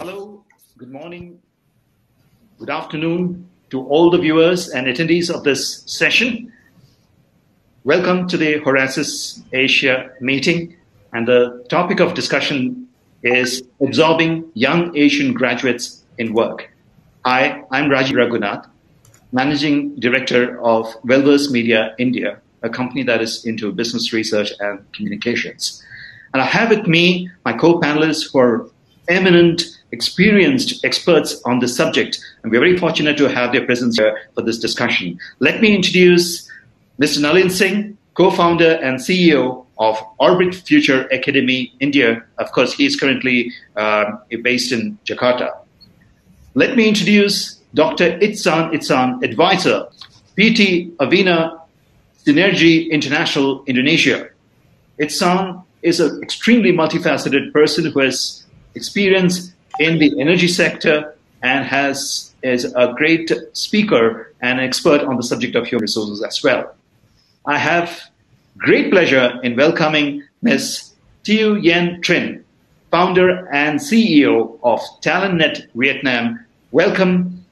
Hello, good morning, good afternoon to all the viewers and attendees of this session. Welcome to the Horasis Asia meeting, and the topic of discussion is absorbing young Asian graduates in work. Hi, I'm Rajiv Raghunath, Managing Director of Wellversed Media India, a company that is into business research and communications. And I have with me my co-panelists who are eminent, experienced experts on this subject, and we're very fortunate to have their presence here for this discussion. Let me introduce Mr. Nalin Singh, co-founder and CEO of Orbit Future Academy India. Of course, he is currently uh, based in Jakarta. Let me introduce Dr. Ichsan Ichsan, advisor, PT Awina Sinergi International Indonesia. Ichsan is an extremely multifaceted person who has experience in the energy sector and has is a great speaker and expert on the subject of human resources as well. I have great pleasure in welcoming Ms. Tieu Yen Trinh, founder and CEO of TalentNet Vietnam. Welcome,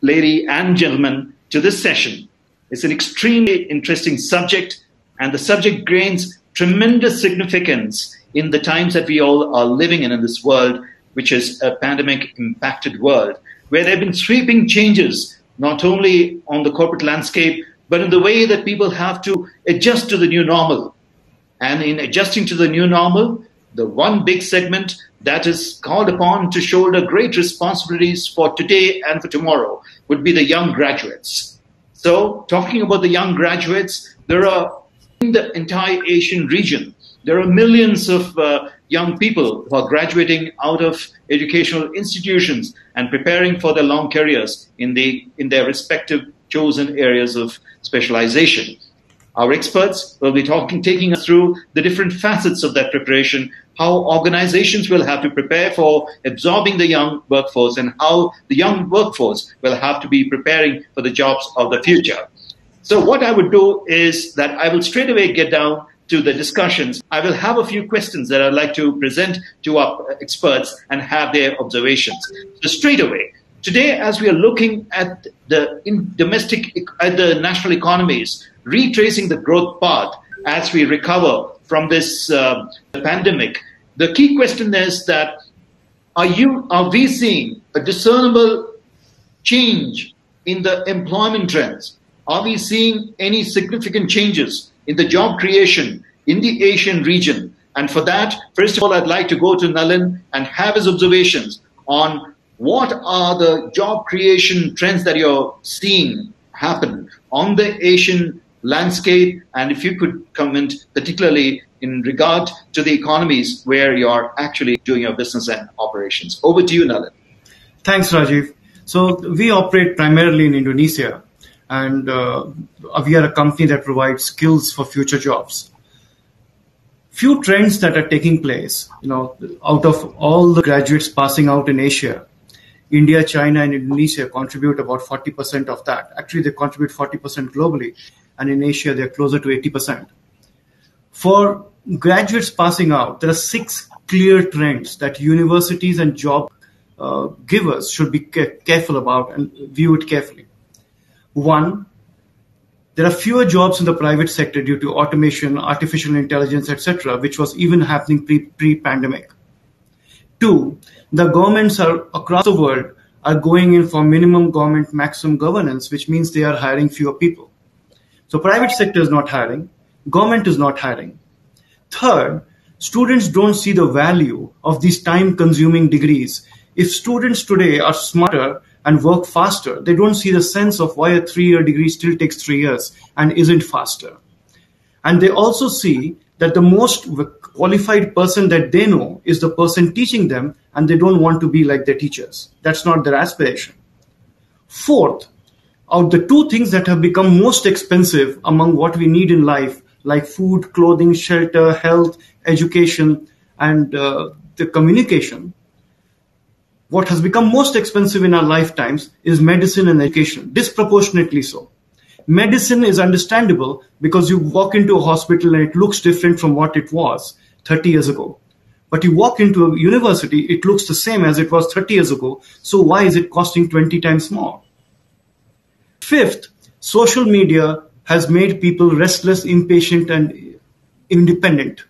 lady and gentlemen, to this session. It's an extremely interesting subject, and the subject gains tremendous significance in the times that we all are living in in this world, which is a pandemic impacted world, where there have been sweeping changes, not only on the corporate landscape, but in the way that people have to adjust to the new normal. And in adjusting to the new normal, the one big segment that is called upon to shoulder great responsibilities for today and for tomorrow would be the young graduates. So, talking about the young graduates, there are in the entire Asian region, there are millions of uh, young people who are graduating out of educational institutions and preparing for their long careers in, the, in their respective chosen areas of specialization. Our experts will be talking, taking us through the different facets of that preparation, how organizations will have to prepare for absorbing the young workforce, and how the young workforce will have to be preparing for the jobs of the future. So, what I would do is that I will straight away get down to the discussions. I will have a few questions that I'd like to present to our experts and have their observations. So, straight away, today, as we are looking at the domestic, at the national economies, retracing the growth path as we recover from this uh, pandemic. The key question is that are you are we seeing a discernible change in the employment trends? Are we seeing any significant changes in the job creation in the Asian region? And for that, first of all, I'd like to go to Nalin and have his observations on what are the job creation trends that you're seeing happen on the Asian landscape, and if you could comment particularly in regard to the economies where you're actually doing your business and operations. Over to you, Nalin. Thanks, Rajiv. So we operate primarily in Indonesia, and uh, we are a company that provides skills for future jobs. Few trends that are taking place, you know, out of all the graduates passing out in Asia, India, China, and Indonesia contribute about 40% of that. Actually, they contribute 40% globally and in Asia they're closer to 80%. For graduates passing out, there are six clear trends that universities and job uh, givers should be careful about and view it carefully. One, there are fewer jobs in the private sector due to automation, artificial intelligence, etc., which was even happening pre pre pandemic. Two, the governments are across the world are going in for minimum government maximum governance, which means they are hiring fewer people. So private sector is not hiring, government is not hiring. Third, students don't see the value of these time consuming degrees. If students today are smarter and work faster, they don't see the sense of why a three year degree still takes three years and isn't faster. And they also see that the most qualified person that they know is the person teaching them, and they don't want to be like their teachers. That's not their aspiration. Fourth, out the two things that have become most expensive among what we need in life, like food, clothing, shelter, health, education, and uh, the communication, what has become most expensive in our lifetimes is medicine and education, disproportionately so. Medicine is understandable because you walk into a hospital and it looks different from what it was 30 years ago. But you walk into a university, it looks the same as it was 30 years ago. So why is it costing 20 times more? Fifth, social media has made people restless, impatient, and independent.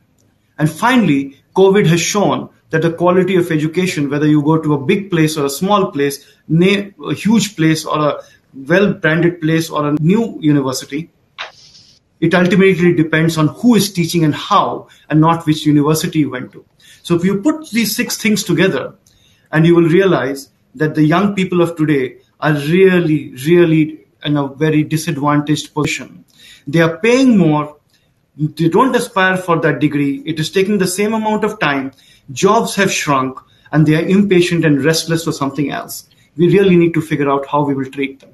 And finally, COVID has shown that the quality of education, whether you go to a big place or a small place, a huge place or a well branded place or a new university, it ultimately depends on who is teaching and how, and not which university you went to. So if you put these six things together, and you will realize that the young people of today are really, really in a very disadvantaged position. They are paying more. They don't aspire for that degree. It is taking the same amount of time. Jobs have shrunk and they are impatient and restless for something else. We really need to figure out how we will treat them.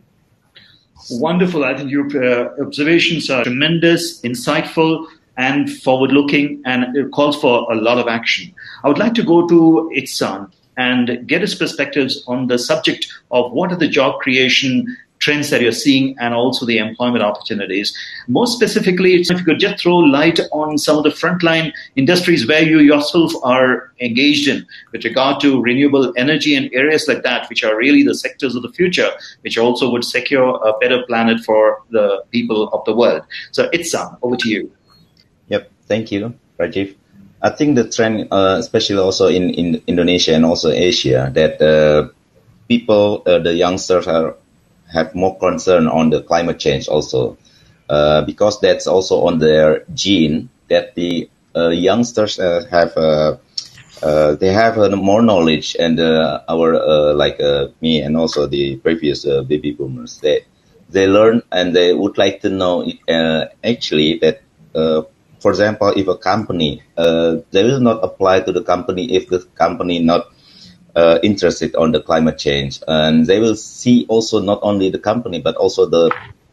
Wonderful. I think your uh, observations are tremendous, insightful, and forward looking, and it calls for a lot of action. I would like to go to Ichsan and get his perspectives on the subject of what are the job creation trends that you're seeing and also the employment opportunities. More specifically, if you could just throw light on some of the frontline industries where you yourself are engaged in with regard to renewable energy and areas like that, which are really the sectors of the future, which also would secure a better planet for the people of the world. So, Ichsan, over to you. Yep, thank you, Rajiv. I think the trend, uh, especially also in, in Indonesia and also Asia, that uh, people, uh, the youngsters are have more concern on the climate change also, uh, because that's also on their gene that the uh, youngsters uh, have. Uh, uh, they have uh, more knowledge, and our like me and also the previous baby boomers, they they learn and they would like to know actually that for example, if a company, uh, they will not apply to the company if the company not uh, interested on the climate change, and they will see also not only the company but also the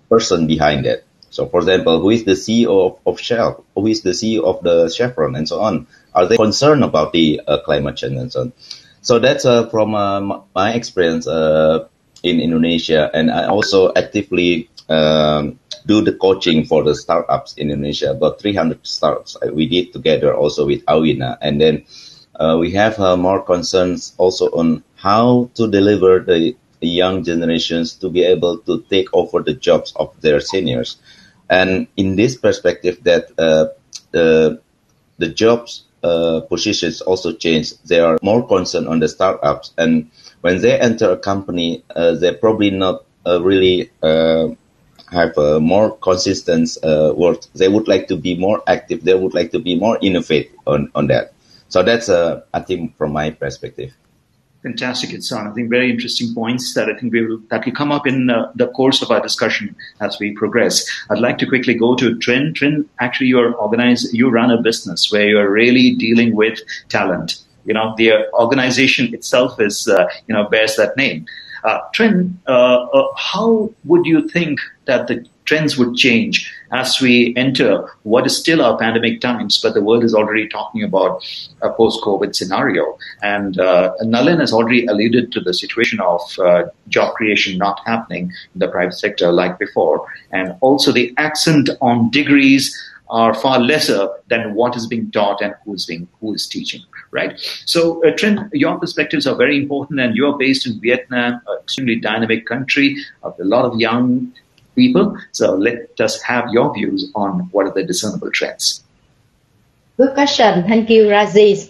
person behind it. So, for example, who is the CEO of, of Shell? Who is the CEO of the Chevron, and so on? Are they concerned about the uh, climate change and so on? So that's uh, from uh, my experience uh, in Indonesia, and I also actively um, do the coaching for the startups in Indonesia. About 300 startups we did together also with Awina, and then uh, we have uh, more concerns also on how to deliver the young generations to be able to take over the jobs of their seniors. And in this perspective, that uh, the the jobs uh, positions also change. They are more concerned on the startups, and when they enter a company, uh, they're probably not uh, really have a more consistent work. They would like to be more active. They would like to be more innovative on, on that. So that's, uh, I think, from my perspective. Fantastic, Ichsan. I think very interesting points that I think we will, that will come up in uh, the course of our discussion as we progress. I'd like to quickly go to Trinh. Trinh, actually, you're organized, you run a business where you're really dealing with talent. You know, the organization itself is, uh, you know, bears that name. Uh, Trinh, uh, uh, how would you think that the trends would change as we enter what is still our pandemic times, but the world is already talking about a post-COVID scenario. And uh, Nalin has already alluded to the situation of uh, job creation not happening in the private sector like before, and also the accent on degrees are far lesser than what is being taught and who is being who is teaching right so uh, Trinh, your perspectives are very important and you're based in vietnam an extremely dynamic country a lot of young people. So let us have your views on what are the discernible trends. Good question. Thank you, Rajesh.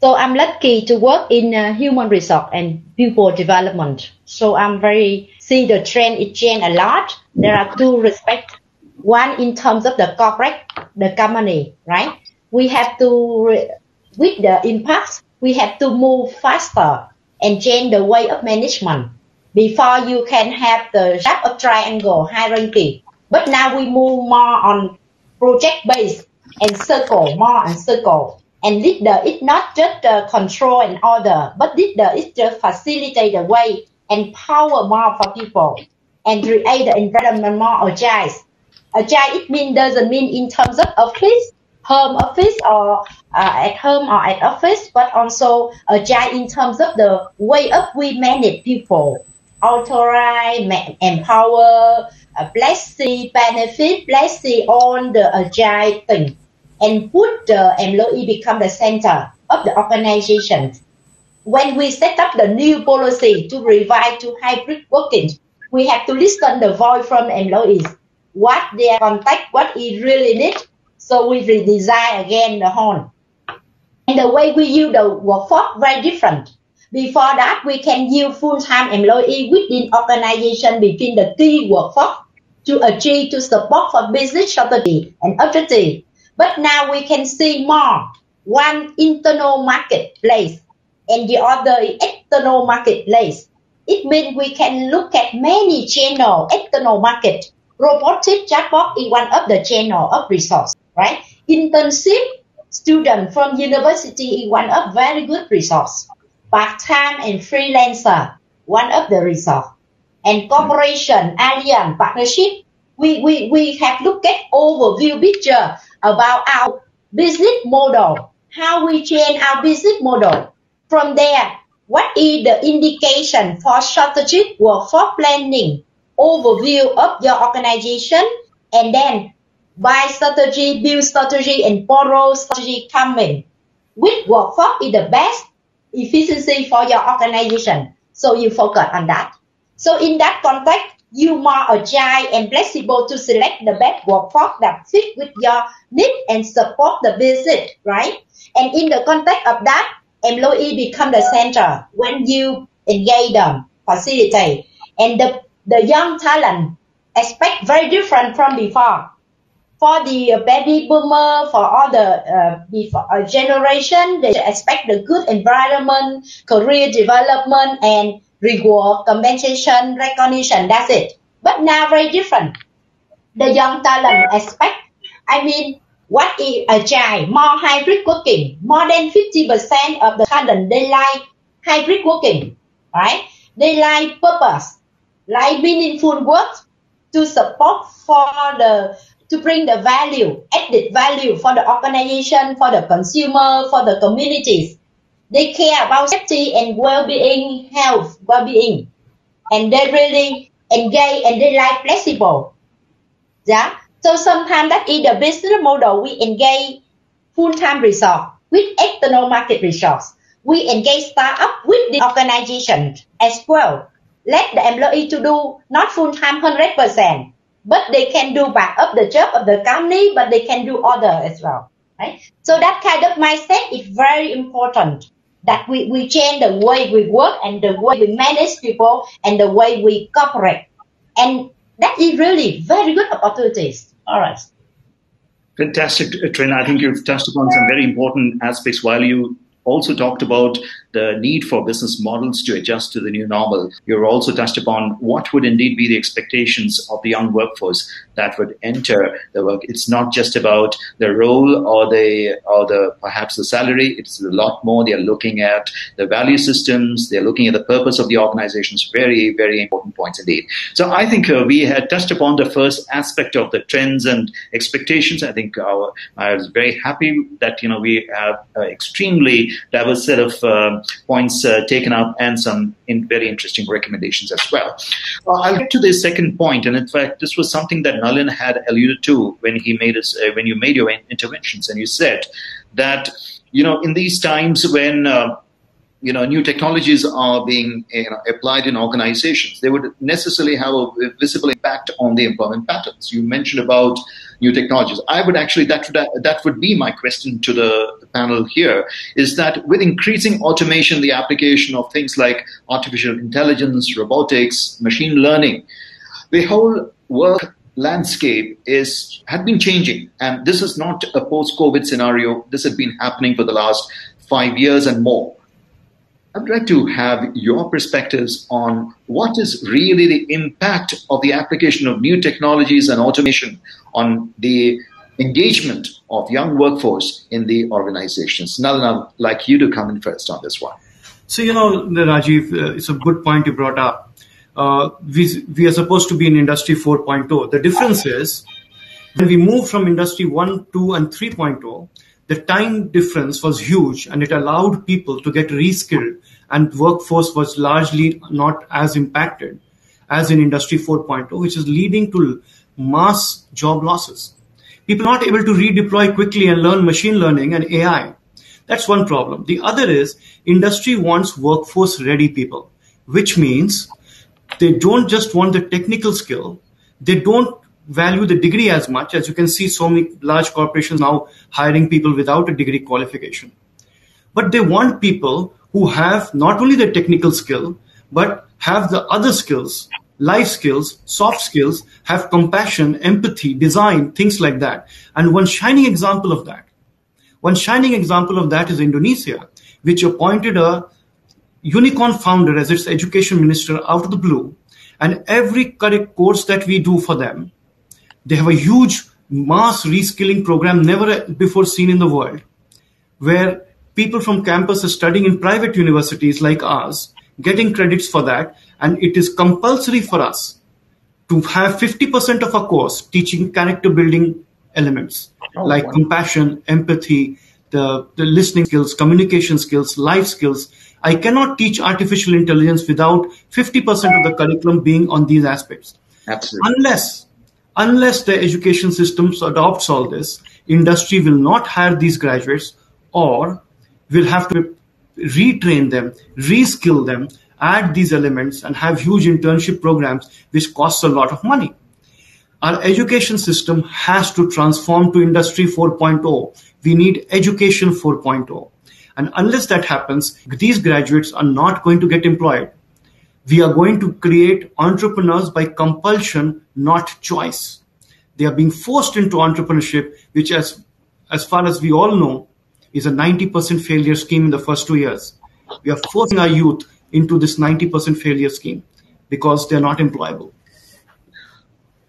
So I'm lucky to work in uh, human resource and people development. So I'm very see the trend it change a lot. There are two respect. One in terms of the corporate, the company, right? We have to with the impact, we have to move faster and change the way of management before you can have the shape of triangle hierarchy. But now we move more on project based and circle, more and circle. And leader is not just the control and order, but leader is just facilitate the way and power more for people and create the environment more agile. Agile it mean doesn't mean in terms of office, home office or uh, at home or at office, but also agile in terms of the way of we manage people authorize, empower, uh, the benefit, bless the on the agile thing and put the employee become the center of the organization. When we set up the new policy to revive to hybrid working, we have to listen the voice from employees, what their contact, what is really need. So we redesign again the whole. And the way we use the workforce very different. Before that, we can use full-time employee within organization between the key workforce to achieve to support for business strategy and objective. But now we can see more. One internal marketplace and the other external marketplace. It means we can look at many channel external market. Robotic chatbot is one of the channel of resource, right? Internship student from university is one of very good resource. Part-time and freelancer, one of the resource. And cooperation, alliance, partnership, we, we, we have looked at overview picture about our business model, how we change our business model. From there, what is the indication for strategic workforce planning, overview of your organization, and then buy strategy, build strategy, and borrow strategy coming. Which workforce is the best efficiency for your organization? So you focus on that. So in that context, you more agile and flexible to select the best workforce that fit with your need and support the business, right? And in the context of that, employee become the center when you engage them, facilitate. And the, the young talent expect very different from before. For the baby boomer, for all the before, uh, generation, they expect the good environment, career development, and reward, compensation, recognition. That's it. But now very different. The young talent expect, I mean, what is agile, more hybrid working? More than 50% of the talent, they like hybrid working, right? They like purpose, like meaningful work to support for the, to bring the value, added value for the organization, for the consumer, for the communities. They care about safety and well-being, health, well-being. And they really engage and they like flexible. Yeah. So sometimes that is the business model. We engage full-time resource with external market resource. We engage startup with the organization as well. Let the employee to do not full-time 100%, but they can do back up the job of the company, but they can do other as well. Right? So that kind of mindset is very important that we, we change the way we work and the way we manage people and the way we cooperate. And that is really very good opportunities. All right. Fantastic, Trina. I think you've touched upon some very important aspects while you also talked about the need for business models to adjust to the new normal. You also touched upon what would indeed be the expectations of the young workforce that would enter the work. It's not just about the role or the or the perhaps the salary. It's a lot more. They're looking at the value systems. They're looking at the purpose of the organizations. Very very important points indeed. So I think uh, we had touched upon the first aspect of the trends and expectations. I think our, I was very happy that you know we have an extremely diverse set of uh, points uh, taken up and some in very interesting recommendations as well. Uh, I'll get to the second point, and in fact, this was something that Nalin had alluded to when he made his, uh, when you made your interventions, and you said that you know in these times when uh, you know new technologies are being you know, applied in organizations, they would necessarily have a visible impact on the employment patterns. You mentioned about new technologies. I would actually that would, that would be my question to the panel here is that with increasing automation, the application of things like artificial intelligence, robotics, machine learning, the whole work landscape is had been changing. And this is not a post-covid scenario. This has been happening for the last five years and more I'd like to have your perspectives on what is really the impact of the application of new technologies and automation on the engagement of young workforce in the organizations. Now, I'd like you to come in first on this one. So, you know, Rajiv, uh, it's a good point you brought up. Uh, we, we are supposed to be in Industry 4.0. The difference is when we move from Industry 1, 2, and 3.0, the time difference was huge and it allowed people to get reskilled and workforce was largely not as impacted as in industry 4.0 which is leading to mass job losses people not able to redeploy quickly and learn machine learning and ai That's one problem. The other is industry wants workforce ready people, which means they don't just want the technical skill. They don't value the degree as much as you can see so many large corporations now hiring people without a degree qualification. But they want people who have not only the technical skill, but have the other skills, life skills, soft skills, have compassion, empathy, design, things like that. And one shining example of that one shining example of that is Indonesia, which appointed a unicorn founder as its education minister out of the blue. And every course that we do for them, they have a huge mass reskilling program never before seen in the world, where people from campus are studying in private universities like ours, getting credits for that. And it is compulsory for us to have 50% of a course teaching character building elements oh, like wow. compassion, empathy, the, the listening skills, communication skills, life skills. I cannot teach artificial intelligence without 50% of the curriculum being on these aspects. Absolutely. Unless, unless the education systems adopts all this, industry will not hire these graduates or will have to retrain them, reskill them, add these elements and have huge internship programs which costs a lot of money. Our education system has to transform to industry 4.0 we need education 4.0 and unless that happens these graduates are not going to get employed we are going to create entrepreneurs by compulsion not choice they are being forced into entrepreneurship which as as far as we all know is a 90% failure scheme in the first two years we are forcing our youth into this 90% failure scheme because they're not employable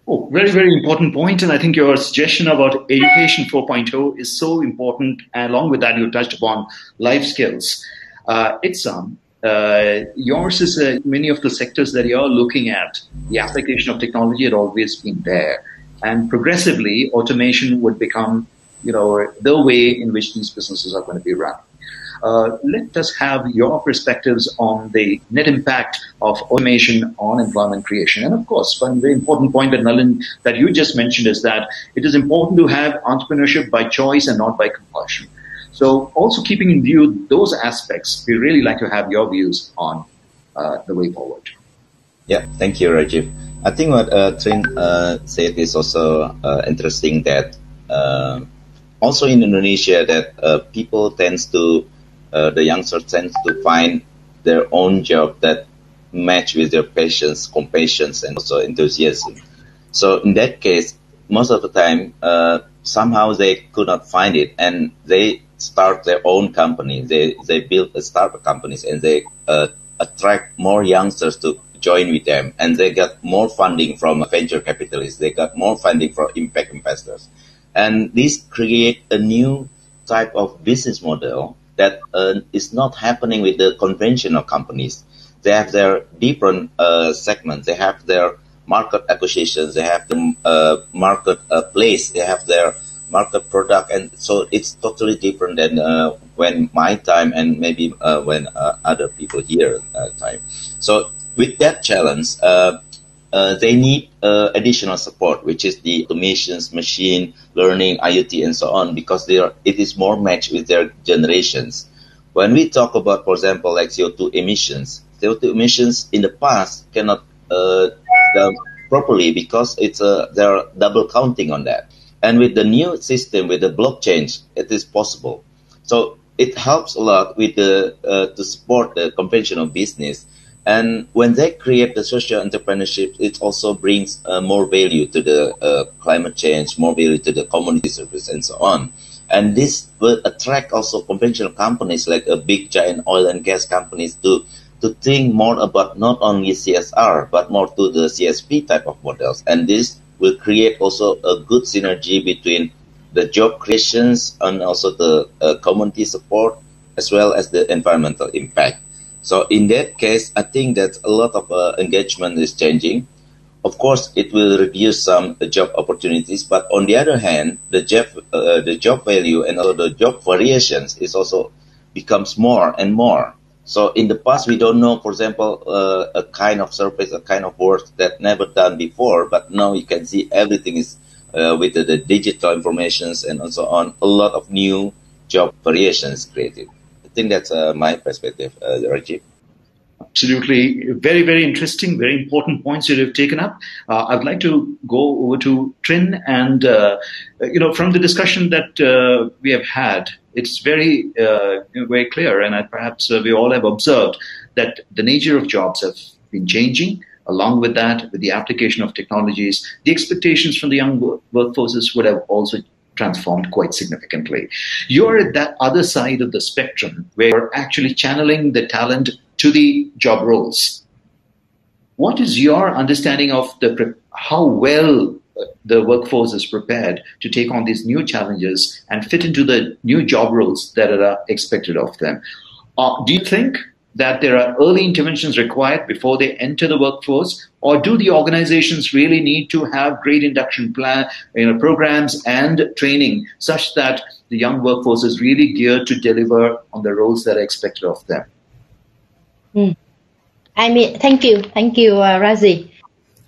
Oh, very, very important point. And I think your suggestion about education 4.0 is so important. And along with that, you touched upon life skills. Uh, it's um, uh, yours is uh, many of the sectors that you're looking at. The application of technology had always been there. And progressively, automation would become, you know, the way in which these businesses are going to be run. Uh, let us have your perspectives on the net impact of automation on employment creation. And of course, one very important point that Nalin, that you just mentioned is that it is important to have entrepreneurship by choice and not by compulsion. So also keeping in view those aspects, we really like to have your views on uh, the way forward. Yeah, thank you, Rajiv. I think what uh, Trinh uh, said is also uh, interesting that uh, also in Indonesia that uh, people tends to uh, the youngsters tend to find their own job that match with their passions, compassion, and also enthusiasm. So in that case, most of the time, somehow they could not find it, and they start their own company. They they build a startup companies, and they uh, attract more youngsters to join with them, and they get more funding from venture capitalists. They got more funding from impact investors, and this create a new type of business model that uh, is not happening with the conventional companies. They have their different uh, segments. They have their market acquisitions. They have the uh, market uh, place. They have their market product, and so it's totally different than uh, when my time and maybe uh, when other people here time. So with that challenge, uh, they need uh, additional support, which is the automations, machine learning, IoT, and so on, because they are, it is more matched with their generations. When we talk about, for example, like CO2 emissions, CO2 emissions in the past cannot uh, properly because it's a, they are double counting on that. And with the new system, with the blockchain, it is possible. So it helps a lot with the uh, to support the conventional business and when they create the social entrepreneurship, it also brings uh, more value to the uh, climate change, more value to the community service, and so on. And this will attract also conventional companies like a big giant oil and gas companies to to think more about not only CSR but more to the CSP type of models. And this will create also a good synergy between the job creations and also the uh, community support as well as the environmental impact. So in that case, I think that a lot of uh, engagement is changing. Of course, it will reduce some uh, job opportunities, but on the other hand, the job uh, the job value and all the job variations is also becomes more and more. So in the past, we don't know, for example, uh, a kind of surface, a kind of work that never done before, but now you can see everything is uh, with the, the, digital informations and so on. A lot of new job variations created. I think that's uh, my perspective, uh, Rajiv. Absolutely. Very, very interesting, very important points that you've taken up. Uh, I'd like to go over to Trinh and, uh, you know, from the discussion that uh, we have had, it's very, uh, very clear, and I, perhaps uh, we all have observed that the nature of jobs have been changing. Along with that, with the application of technologies, the expectations from the young workforces would have also transformed quite significantly. You're at that other side of the spectrum where you're actually channeling the talent to the job roles. What is your understanding of the how well the workforce is prepared to take on these new challenges and fit into the new job roles that are expected of them? Uh, do you think that there are early interventions required before they enter the workforce, or do the organizations really need to have great induction plan, you know, programs and training such that the young workforce is really geared to deliver on the roles that are expected of them? Mm. I mean, thank you, thank you, uh, Razi.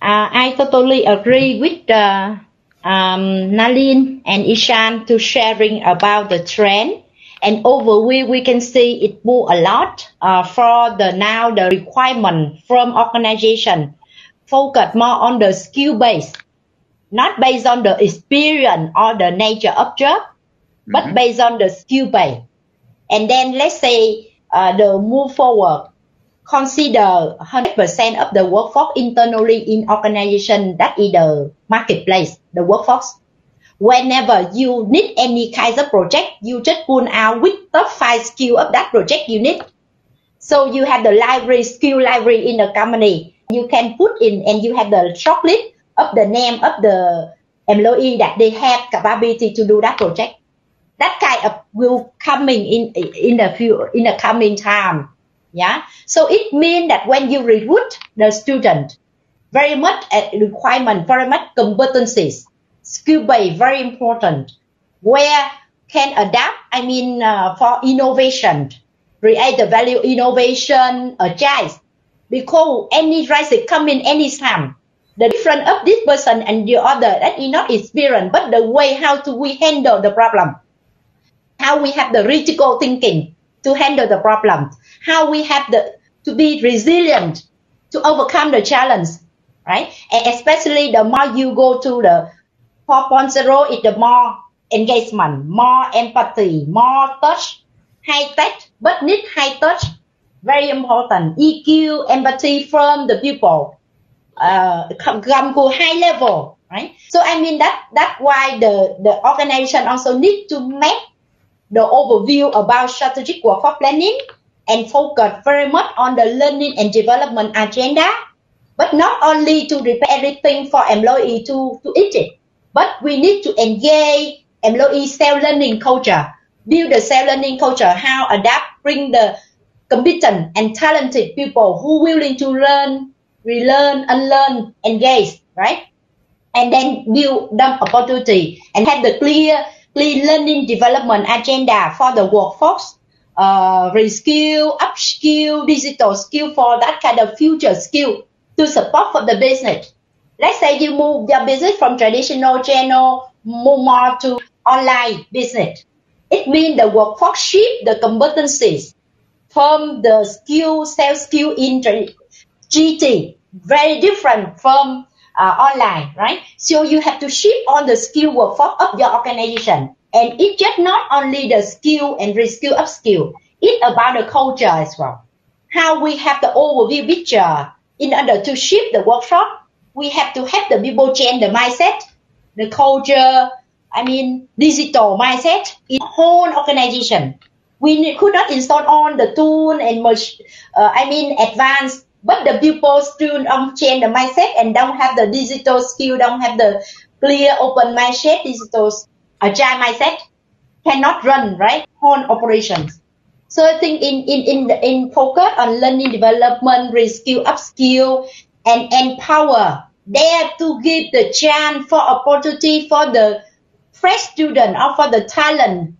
Uh, I totally agree with uh, um, Nalin and Ichsan to sharing about the trend. And overview, we can see it move a lot uh, for the now the requirement from organization focus more on the skill base, not based on the experience or the nature of job, mm-hmm. but based on the skill base. And then let's say uh, the move forward consider 100% of the workforce internally in organization that is the marketplace, the workforce. Whenever you need any kind of project, you just pull out with top five skill of that project you need. So you have the library, skill library in the company. You can put in and you have the shortlist of the name of the employee that they have capability to do that project. That kind of will coming in in the few in the coming time yeah. So it means that when you recruit the student, very much a requirement, very much competencies, skill base, very important. Where can adapt, I mean, uh, for innovation, create the value innovation, agile. Because any crisis come in any time. The difference of this person and the other, that is not experience, but the way how to we handle the problem. How we have the critical thinking to handle the problem how we have the to be resilient to overcome the challenge, right? And especially the more you go to the 4.0 is the more engagement, more empathy, more touch, high tech, but need high touch, very important. EQ, empathy from the people, uh, come to high level, right? So I mean that that's why the the organization also need to make the overview about strategic workforce planning and focus very much on the learning and development agenda, but not only to prepare everything for employee to, to eat it, but we need to engage employee self-learning culture, build the self-learning culture, how adapt, bring the competent and talented people who willing to learn, relearn, unlearn, engage, right? And then build them opportunity and have the clear, clear learning development agenda for the workforce uh, reskill, upskill, digital skill for that kind of future skill to support for the business. Let's say you move your business from traditional channel move more to online business. It means the workforce shift the competencies from the skill, sales skill in GT, very different from uh, online, right? So you have to shift on the skill workforce of your organization. And it's just not only the skill and reskill upskill. It's about the culture as well. How we have the overview picture in order to shift the workshop. We have to have the people change the mindset, the culture, I mean, digital mindset in whole organization. We could not install on the tool and much, uh, I mean, advanced, but the people still don't change the mindset and don't have the digital skill, don't have the clear open mindset, digital agile mindset cannot run, right, on operations. So I think in, in, in, in focus on learning development, reskill, upskill, and empower, there to give the chance for opportunity for the fresh student or for the talent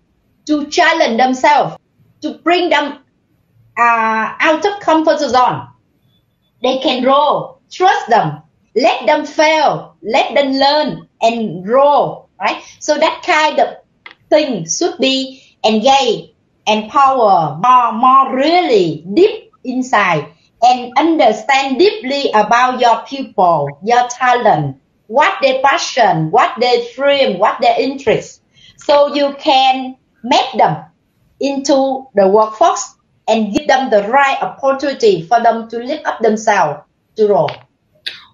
to challenge themselves, to bring them uh, out of comfort zone. They can grow. Trust them. Let them fail. Let them learn and grow right? So that kind of thing should be engaged and power more, more really deep inside and understand deeply about your people, your talent, what their passion, what their dream, what their interest. So you can make them into the workforce and give them the right opportunity for them to lift up themselves to grow.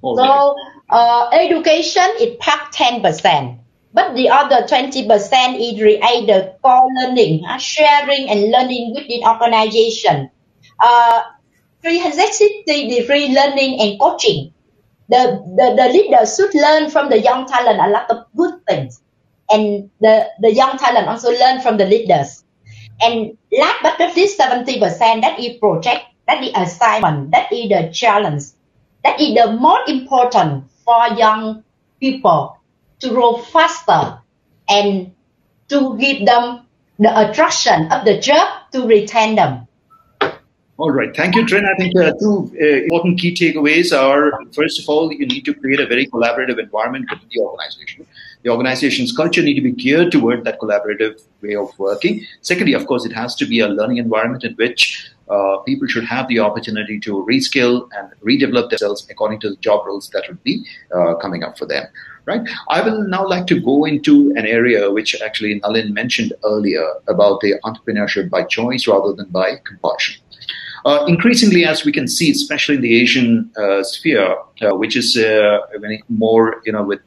Okay. So uh, education is part 10%, but the other 20% is related core learning, uh, sharing and learning within organization. Uh, 360 degree learning and coaching. The, the, the leader should learn from the young talent a lot of good things. And the, the young talent also learn from the leaders. And last but not least, 70% that is project, that is assignment, that is the challenge. That is the most important for young people to grow faster and to give them the attraction of the job to retain them. All right. Thank you, Trinh. I think uh, two uh, important key takeaways are first of all, you need to create a very collaborative environment within the organization. The organization's culture need to be geared toward that collaborative way of working. Secondly, of course, it has to be a learning environment in which uh, people should have the opportunity to reskill and redevelop themselves according to the job roles that would be uh, coming up for them. Right. I will now like to go into an area which actually Nalin mentioned earlier about the entrepreneurship by choice rather than by compulsion. Uh, increasingly, as we can see, especially in the Asian uh, sphere, uh, which is uh, more, you know, with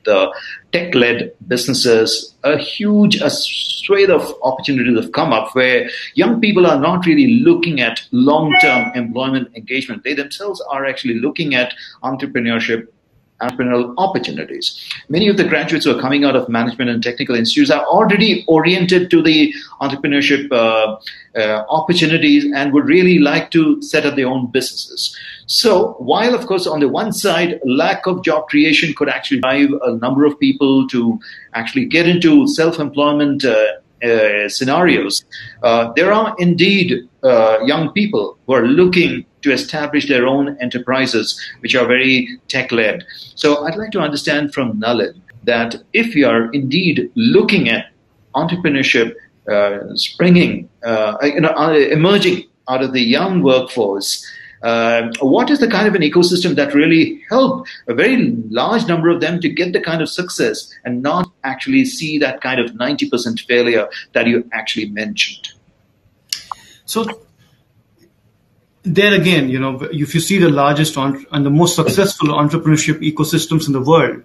tech-led businesses, a huge a swathe of opportunities have come up where young people are not really looking at long-term employment engagement. They themselves are actually looking at entrepreneurship entrepreneurial opportunities. Many of the graduates who are coming out of management and technical institutes are already oriented to the entrepreneurship uh, uh, opportunities and would really like to set up their own businesses. So, while of course on the one side, lack of job creation could actually drive a number of people to actually get into self-employment uh, uh, scenarios, uh, there are indeed uh, young people who are looking to establish their own enterprises, which are very tech led. So I'd like to understand from Nalin that if you are indeed looking at entrepreneurship uh, springing, uh, you know, uh, emerging out of the young workforce, uh, what is the kind of an ecosystem that really help a very large number of them to get the kind of success and not actually see that kind of 90% failure that you actually mentioned? So there again, you know, if you see the largest and the most successful entrepreneurship ecosystems in the world,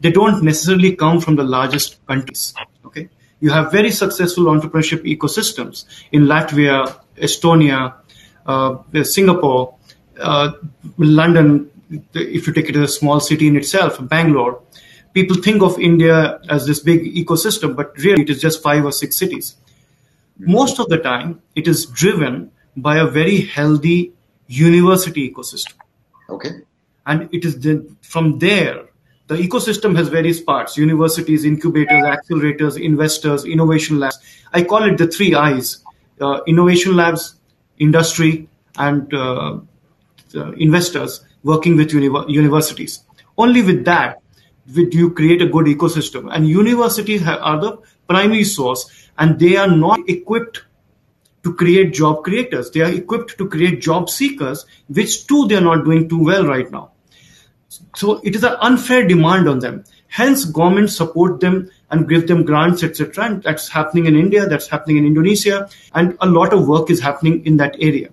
they don't necessarily come from the largest countries. Okay, you have very successful entrepreneurship ecosystems in Latvia, Estonia, uh, Singapore, uh, London. If you take it as a small city in itself, Bangalore, people think of India as this big ecosystem, but really it is just five or six cities. Most of the time, it is driven by a very healthy university ecosystem. Okay. And it is then from there, the ecosystem has various parts universities, incubators, accelerators, investors, innovation labs. I call it the three I's uh, innovation labs, industry, and uh, investors working with uni- universities. Only with that would you create a good ecosystem. And universities are the primary source, and they are not equipped to create job creators. They are equipped to create job seekers, which too they are not doing too well right now. So it is an unfair demand on them. Hence, government support them and give them grants, etc. And that's happening in India, that's happening in Indonesia, and a lot of work is happening in that area.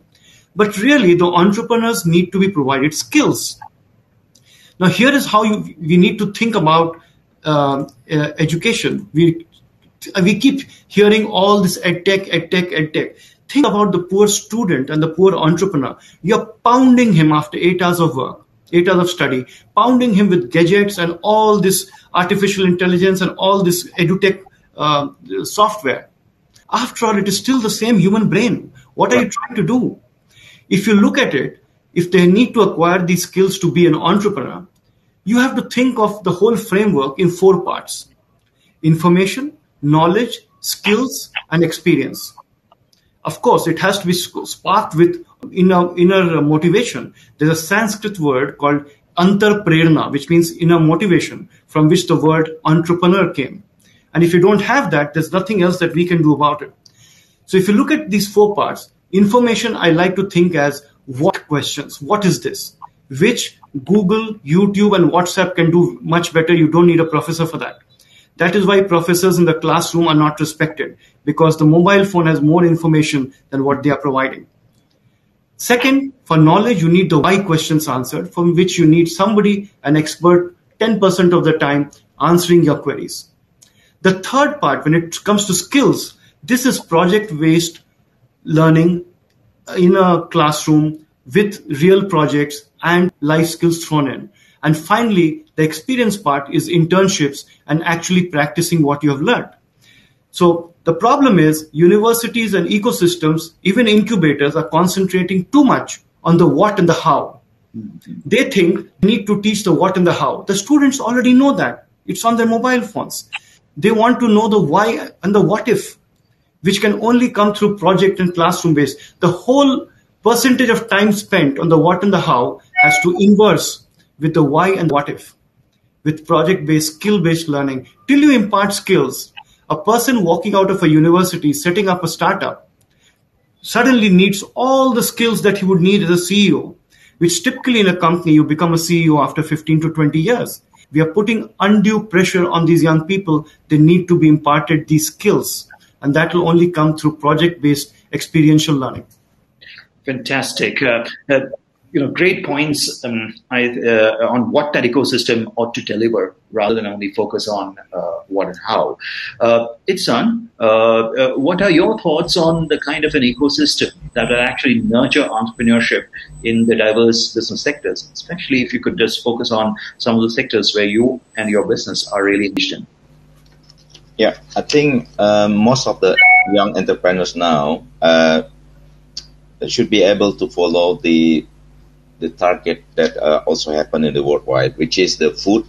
But really, the entrepreneurs need to be provided skills. Now, here is how you, we need to think about uh, uh, education. We we keep hearing all this edtech, edtech, edtech. Think about the poor student and the poor entrepreneur. You're pounding him after eight hours of work, eight hours of study, pounding him with gadgets and all this artificial intelligence and all this edutech uh, software. After all, it is still the same human brain. What are you trying to do? If you look at it, if they need to acquire these skills to be an entrepreneur, you have to think of the whole framework in four parts information, knowledge, skills, and experience. Of course, it has to be sparked with inner, inner motivation. There's a Sanskrit word called antarprerna, which means inner motivation, from which the word entrepreneur came. And if you don't have that, there's nothing else that we can do about it. So if you look at these four parts, information I like to think as what questions, what is this? Which Google, YouTube, and WhatsApp can do much better. You don't need a professor for that. That is why professors in the classroom are not respected because the mobile phone has more information than what they are providing. Second, for knowledge, you need the why questions answered, from which you need somebody, an expert, 10% of the time answering your queries. The third part, when it comes to skills, this is project based learning uh, in a classroom with real projects and life skills thrown in. And finally, the experience part is internships and actually practicing what you have learned. So the problem is universities and ecosystems, even incubators are concentrating too much on the what and the how. Mm-hmm. They think they need to teach the what and the how. The students already know that. It's on their mobile phones. They want to know the why and the what if, which can only come through project and classroom based. The whole percentage of time spent on the what and the how has to inverse with the why and what if. With project based, skill based learning, till you impart skills, a person walking out of a university setting up a startup suddenly needs all the skills that he would need as a CEO, which typically in a company you become a CEO after 15 to 20 years. We are putting undue pressure on these young people. They need to be imparted these skills, and that will only come through project based experiential learning. Fantastic. Uh, uh, you know, great points um, I, uh, on what that ecosystem ought to deliver, rather than only focus on uh, what and how. Uh, Ichsan, uh, uh, what are your thoughts on the kind of an ecosystem that will actually nurture entrepreneurship in the diverse business sectors, especially if you could just focus on some of the sectors where you and your business are really engaged in? Yeah, I think um, most of the young entrepreneurs now should be able to follow the the target that uh, also happen in the worldwide, which is the food,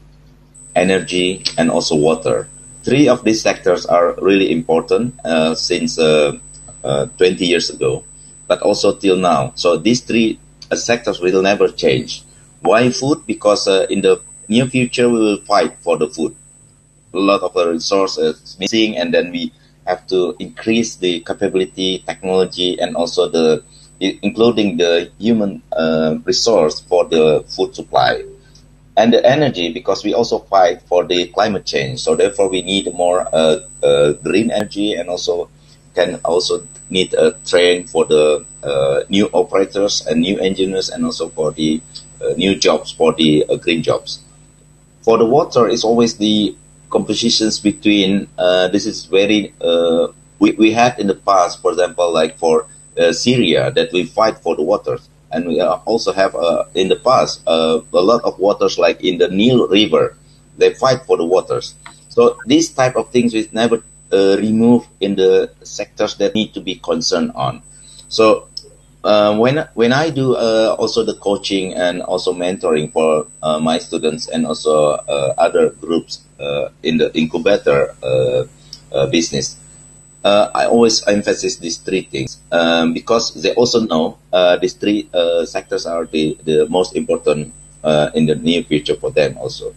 energy, and also water. Three of these sectors are really important uh, since uh, uh 20 years ago, but also till now. So these three uh, sectors will never change. Why food? Because uh, in the near future we will fight for the food. A lot of the resources missing, and then we have to increase the capability, technology, and also the including the human uh, resource for the food supply and the energy because we also fight for the climate change. So therefore we need more uh, uh, green energy and also can also need a train for the uh, new operators and new engineers and also for the uh, new jobs for the uh, green jobs. For the water it's always the compositions between this is very we, we had in the past for example like for uh, Syria that we fight for the waters. And we also have uh, in the past uh, a lot of waters like in the Nile River. They fight for the waters. So these type of things we never uh, remove in the sectors that need to be concerned on. So uh, when when I do uh, also the coaching and also mentoring for uh, my students and also other groups in the incubator business, uh, I always emphasize these three things um, because they also know uh, these three uh, sectors are the, the most important uh, in the near future for them also.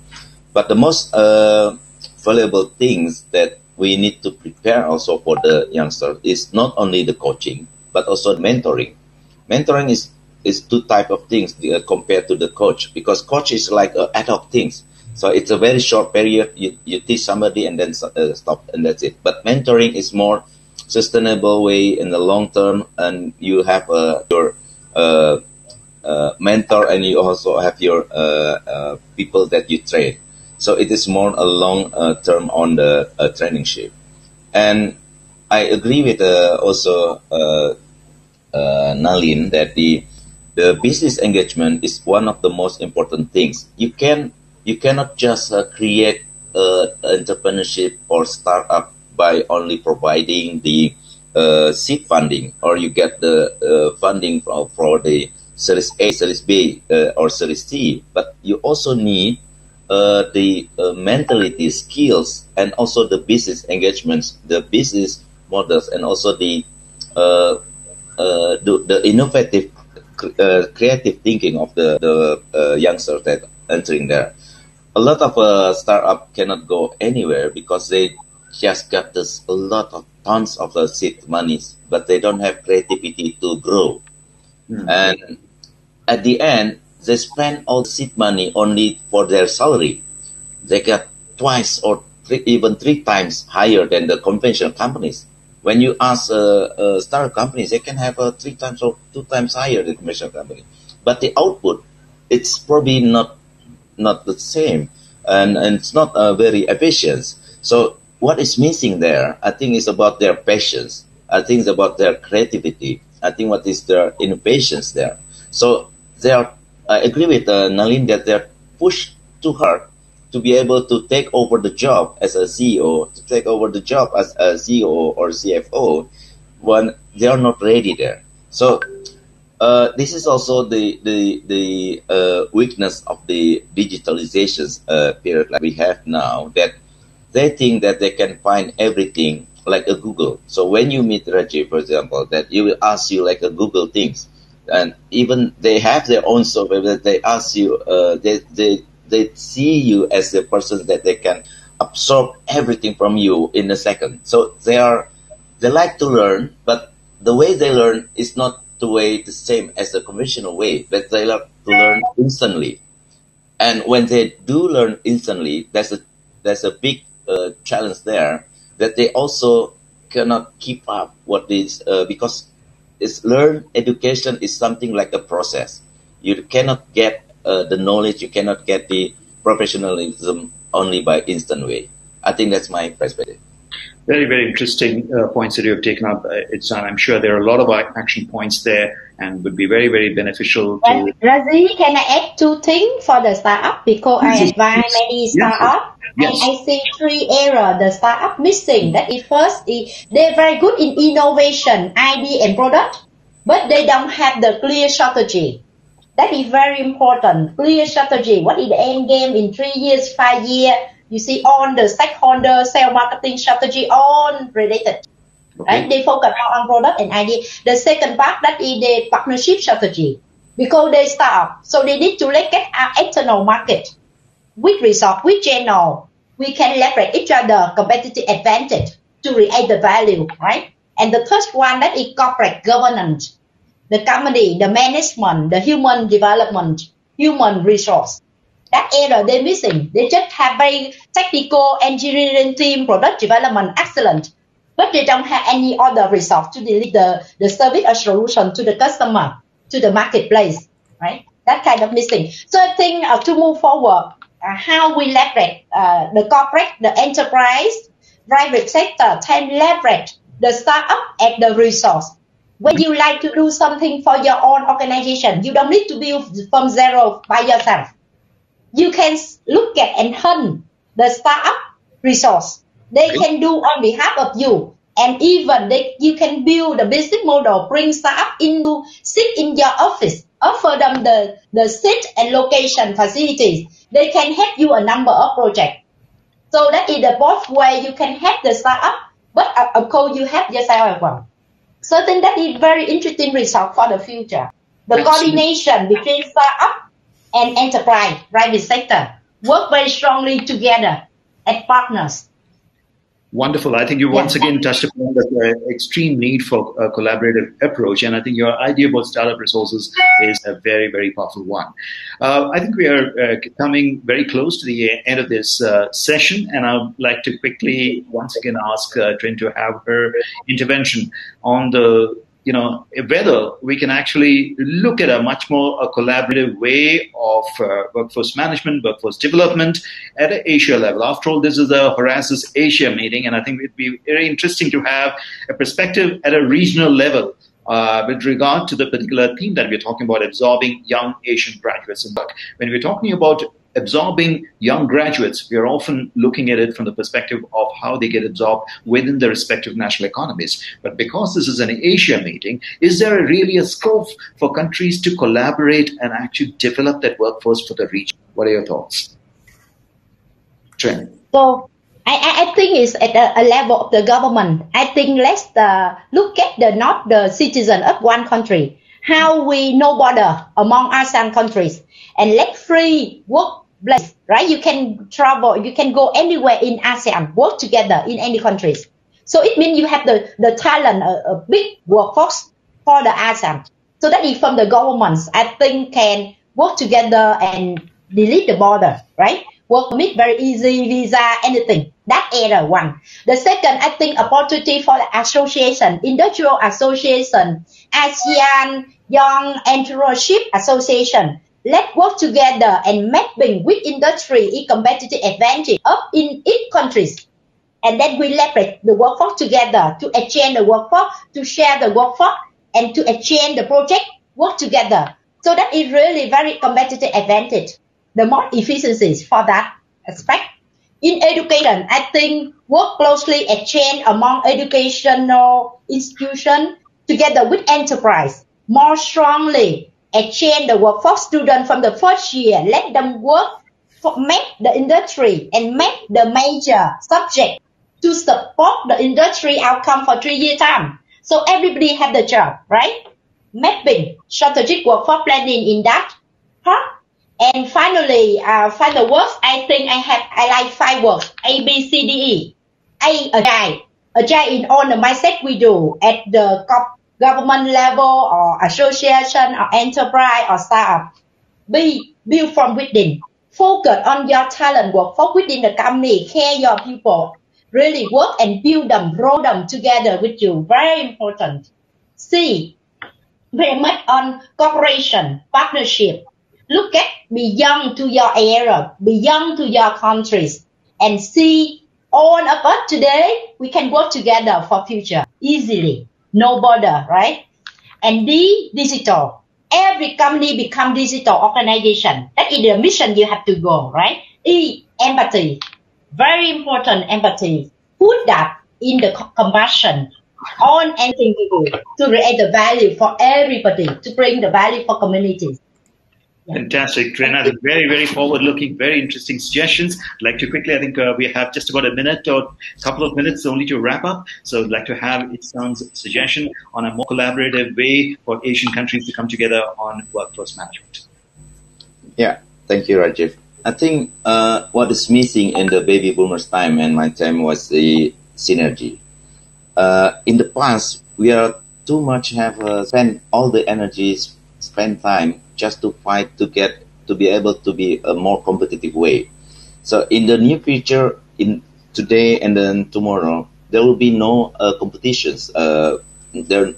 But the most uh, valuable things that we need to prepare also for the youngster is not only the coaching but also mentoring. Mentoring is is two type of things compared to the coach because coach is like ad hoc things so it's a very short period. You, you teach somebody and then uh, stop and that's it. But mentoring is more sustainable way in the long term, and you have uh, your uh, uh, mentor and you also have your uh, uh, people that you train. So it is more a long term on the training ship. And I agree with also Nalin that the the business engagement is one of the most important things. You can you cannot just uh, create uh, entrepreneurship or startup by only providing the uh, seed funding or you get the uh, funding for, for, the Series A, Series B, uh, or Series C, but you also need uh, the mentality, skills, and also the business engagements, the business models, and also the the, the innovative, creative thinking of the the youngsters that entering there a lot of uh, startup cannot go anywhere because they just got this a lot of tons of the seed monies, but they don't have creativity to grow. Mm. And at the end, they spend all the seed money only for their salary. They get twice or three, even three times higher than the conventional companies. When you ask a, uh, startup companies, they can have a three times or two times higher than conventional company. But the output, it's probably not not the same, and, and it's not uh, very efficient. So what is missing there, I think, it's about their patience. I think it's about their creativity. I think what is their innovations there. So they are. I agree with uh, Nalin that they're pushed too hard to be able to take over the job as a CEO, to take over the job as a CEO or CFO when they are not ready there. So uh, this is also the the the uh, weakness of the digitalization uh, period like we have now that they think that they can find everything like a Google. So when you meet Rajiv, for example, that you will ask you like a Google things, and even they have their own software that they ask you, uh, they they they see you as the person that they can absorb everything from you in a second. So they are, they like to learn, but the way they learn is not the way the same as the conventional way, but they like to learn instantly. And when they do learn instantly, there's a there's a big uh, challenge there that they also cannot keep up what is uh, because it's learn education is something like a process. You cannot get uh, the knowledge, you cannot get the professionalism only by instant way. I think that's my perspective. Very, very interesting uh, points that you have taken up, uh, Ichsan. I'm sure there are a lot of action points there and would be very, very beneficial. To... Razi, can I add two things for the startup? Because I advise many startups yes. and I see three errors the startup missing. That is first, they're very good in innovation, idea and product, but they don't have the clear strategy. That is very important. Clear strategy. What is the end game in three years, five years? You see, on the stakeholder, sales marketing strategy, on related. Okay. Right? They focus on product and idea. The second part, that is the partnership strategy. Because they start So they need to look at our external market. With resource, with channel, we can leverage each other competitive advantage to create the value, right? And the third one, that is corporate governance the company, the management, the human development, human resource. That area they're missing. They just have very technical engineering team, product development, excellent, but they don't have any other resource to deliver the, the service or solution to the customer, to the marketplace, right? That kind of missing. So I think uh, to move forward, uh, how we leverage uh, the corporate, the enterprise, private sector can leverage the startup and the resource when you like to do something for your own organization, you don't need to build from zero by yourself. You can look at and hunt the startup resource. They can do on behalf of you. And even they, you can build a business model, bring startup into, sit in your office, offer them the, the seat and location facilities. They can help you a number of projects. So that is the both way you can help the startup, but uh, of course you help yourself as well. So I think that is very interesting result for the future. The coordination between startup and enterprise, private sector, work very strongly together as partners. Wonderful. I think you once again touched upon the uh, extreme need for a collaborative approach. And I think your idea about startup resources is a very, very powerful one. Uh, I think we are uh, coming very close to the end of this uh, session. And I'd like to quickly once again ask uh, Trinh to have her intervention on the you know, whether we can actually look at a much more a collaborative way of uh, workforce management, workforce development at an Asia level. After all, this is the Horasis Asia meeting, and I think it'd be very interesting to have a perspective at a regional level uh, with regard to the particular theme that we're talking about, absorbing young Asian graduates in work. When we're talking about absorbing young graduates, we are often looking at it from the perspective of how they get absorbed within the respective national economies. But because this is an Asia meeting, is there really a scope for countries to collaborate and actually develop that workforce for the region? What are your thoughts? Trinh. So I, I think it's at a, a, level of the government. I think let's uh, look at the not the citizen of one country, how we no border among ASEAN countries, and let free workplace, right? You can travel, you can go anywhere in ASEAN, work together in any countries. So it means you have the, the talent, a, a big workforce for the ASEAN. So that if from the governments, I think can work together and delete the border, right? Work permit very easy, visa, anything. That area one. The second, I think opportunity for the association, industrial association, ASEAN Young Entrepreneurship Association. Let's work together and mapping which industry is competitive advantage of in each countries. And then we leverage the workforce together to exchange the workforce, to share the workforce, and to exchange the project, work together. So that is really very competitive advantage. The more efficiencies for that aspect. In education, I think work closely exchange among educational institutions together with enterprise more strongly exchange the workforce student from the first year, let them work for make the industry and make the major subject to support the industry outcome for three year time. So everybody have the job, right? Mapping, strategic workforce planning in that huh? And finally, uh, final words, I think I have, I like five words, A, B, C, D, E. A, agile. Agile in all the mindset we do at the government level or association or enterprise or startup. B, build from within. Focus on your talent work for within the company, care your people. Really work and build them, grow them together with you. Very important. C, very much on cooperation, partnership. Look at beyond to your area, beyond to your countries and see all of us today, we can work together for future easily no border, right? And D, digital. Every company become digital organization. That is the mission you have to go, right? E, empathy. Very important empathy. Put that in the combustion on anything we do to create the value for everybody, to bring the value for communities. Fantastic, Trina. Very, very forward-looking, very interesting suggestions. I'd like to quickly, I think uh, we have just about a minute or a couple of minutes only to wrap up. So I'd like to have it sounds suggestion on a more collaborative way for Asian countries to come together on workforce management. Yeah, thank you, Rajiv. I think uh, what is missing in the baby boomers' time and my time was the synergy. Uh, in the past, we are too much have uh, spent all the energies, spend time just to fight to get to be able to be a more competitive way. So in the near future, in today and then tomorrow, there will be no uh, competitions. Uh, there,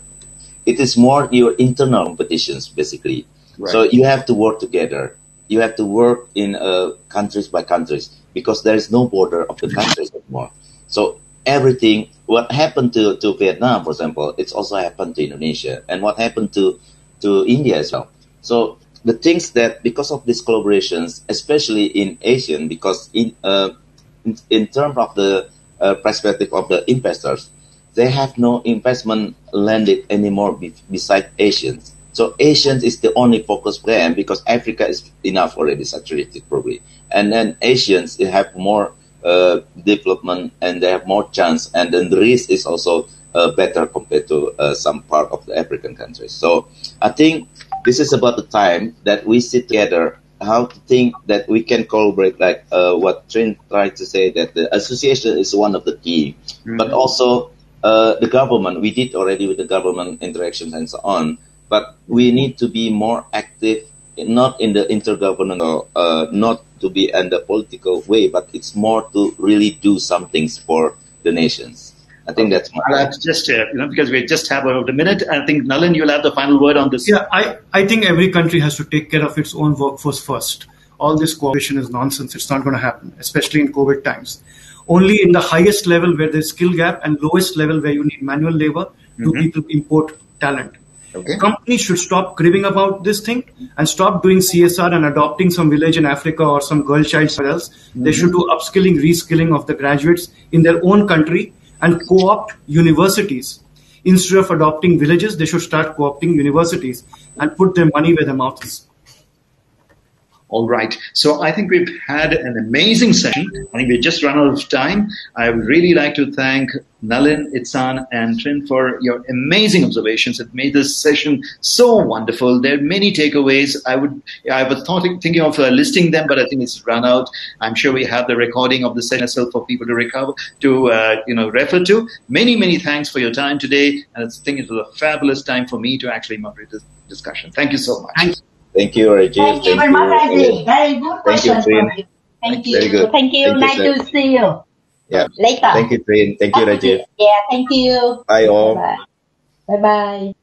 it is more your internal competitions basically. Right. So you have to work together. You have to work in uh, countries by countries because there is no border of the countries anymore. So everything, what happened to, to Vietnam, for example, it's also happened to Indonesia, and what happened to to India as well. So the things that because of these collaborations, especially in Asian, because in uh, in, in terms of the uh, perspective of the investors, they have no investment landed anymore be, beside Asians. So Asians is the only focus them because Africa is enough already saturated probably, and then Asians they have more uh, development and they have more chance, and then the risk is also uh, better compared to uh, some part of the African countries. So I think this is about the time that we sit together how to think that we can collaborate like uh, what Trent tried to say that the association is one of the key mm-hmm. but also uh, the government we did already with the government interactions and so on but we need to be more active not in the intergovernmental uh, not to be in the political way but it's more to really do some things for the nations I think that's my. I'll just uh, you know because we just have about a minute. I think Nalin, you'll have the final word on this. Yeah, I I think every country has to take care of its own workforce first. All this cooperation is nonsense. It's not going to happen, especially in COVID times. Only in the highest level where there's skill gap and lowest level where you need manual labor do mm-hmm. people import talent. Okay. Companies should stop cribbing about this thing and stop doing CSR and adopting some village in Africa or some girl child somewhere else. Mm-hmm. They should do upskilling, reskilling of the graduates in their own country and co-opt universities. Instead of adopting villages, they should start co-opting universities and put their money where their mouth is. All right. So I think we've had an amazing session. I think we've just run out of time. I would really like to thank Nalin, Ichsan, and Trinh for your amazing observations. It made this session so wonderful. There are many takeaways. I would, I was thought, thinking of uh, listing them, but I think it's run out. I'm sure we have the recording of the session well for people to recover, to uh, you know, refer to. Many, many thanks for your time today, and I think it was a fabulous time for me to actually moderate this discussion. Thank you so much. Thank Thank you, Rajiv. Thank you very much, Rajiv. Very good question you, from you. Thank you. Very good. Thank you. Thank nice sir. to see you. Yeah. Later. Thank you, Trinh. Thank you, Rajiv. Yeah, thank you. Bye all. Bye. Bye bye.